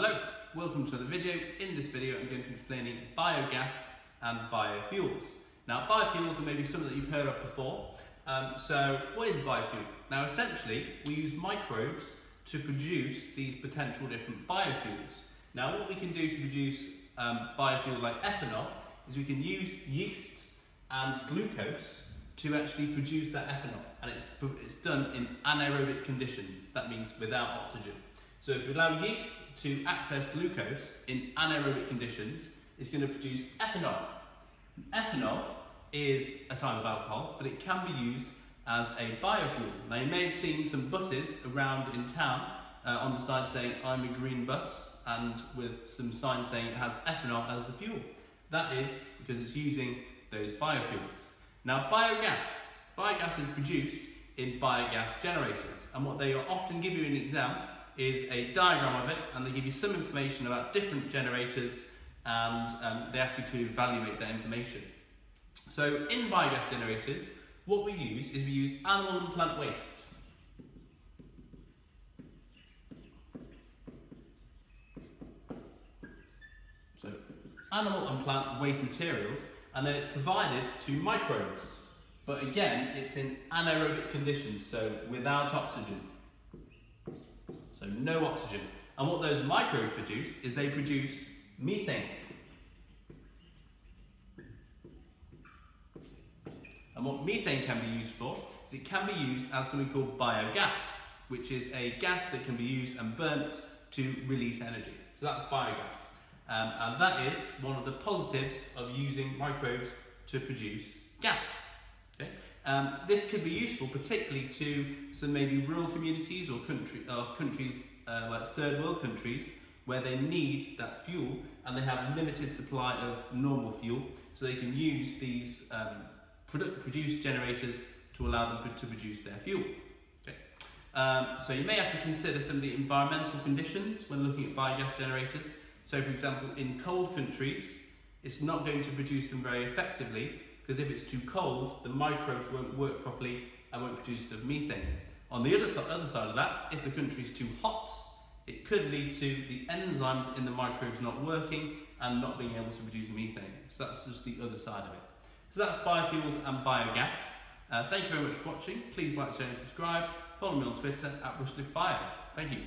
Hello, welcome to the video. In this video I'm going to be explaining biogas and biofuels. Now biofuels are maybe something that you've heard of before. Um, so what is a biofuel? Now essentially we use microbes to produce these potential different biofuels. Now what we can do to produce um, biofuel like ethanol is we can use yeast and glucose to actually produce that ethanol and it's, it's done in anaerobic conditions, that means without oxygen. So if we allow yeast to access glucose in anaerobic conditions, it's going to produce ethanol. Ethanol is a type of alcohol, but it can be used as a biofuel. Now you may have seen some buses around in town uh, on the side saying I'm a green bus and with some signs saying it has ethanol as the fuel. That is because it's using those biofuels. Now biogas, biogas is produced in biogas generators and what they often give you in exam is a diagram of it and they give you some information about different generators and um, they ask you to evaluate that information. So in biogas generators, what we use is we use animal and plant waste. So animal and plant waste materials and then it's provided to microbes. But again, it's in anaerobic conditions, so without oxygen no oxygen. And what those microbes produce is they produce methane. And what methane can be used for is it can be used as something called biogas, which is a gas that can be used and burnt to release energy. So that's biogas. Um, and that is one of the positives of using microbes to produce gas. Okay? Um, this could be useful particularly to some maybe rural communities or country, countries uh, like third world countries where they need that fuel and they have limited supply of normal fuel so they can use these um, produced generators to allow them to produce their fuel. Okay. Um, so you may have to consider some of the environmental conditions when looking at biogas generators. So for example, in cold countries, it's not going to produce them very effectively because if it's too cold, the microbes won't work properly and won't produce the methane. On the other, other side of that, if the country is too hot, it could lead to the enzymes in the microbes not working and not being able to produce methane. So that's just the other side of it. So that's biofuels and biogas. Uh, thank you very much for watching. Please like, share and subscribe. Follow me on Twitter at Rushcliffe Bio. Thank you.